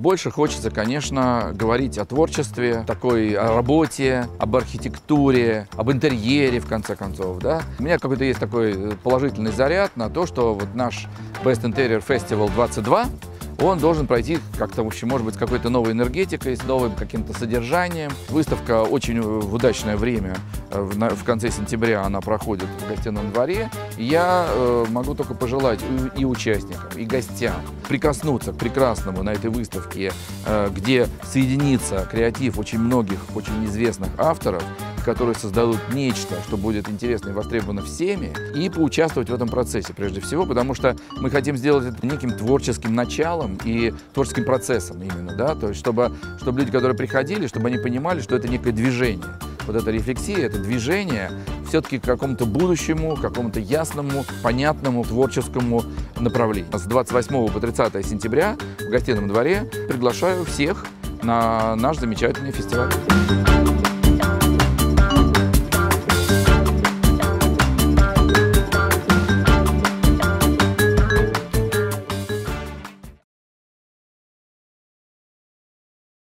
Больше хочется, конечно, говорить о творчестве, такой о работе, об архитектуре, об интерьере, в конце концов, да. У меня какой-то есть такой положительный заряд на то, что вот наш Best Interior Festival 22 он должен пройти как-то, в общем, может быть, с какой-то новой энергетикой, с новым каким-то содержанием. Выставка очень в удачное время, э, в конце сентября она проходит в гостином дворе. я э, могу только пожелать и участникам, и гостям прикоснуться к прекрасному на этой выставке, э, где соединится креатив очень многих, очень известных авторов, которые создадут нечто, что будет интересно и востребовано всеми, и поучаствовать в этом процессе прежде всего, потому что мы хотим сделать это неким творческим началом и творческим процессом именно, да, то есть чтобы, чтобы люди, которые приходили, чтобы они понимали, что это некое движение. Вот эта рефлексия, это движение все-таки к какому-то будущему, к какому-то ясному, понятному творческому направлению. С 28 по 30 сентября в гостином дворе приглашаю всех на наш замечательный фестиваль.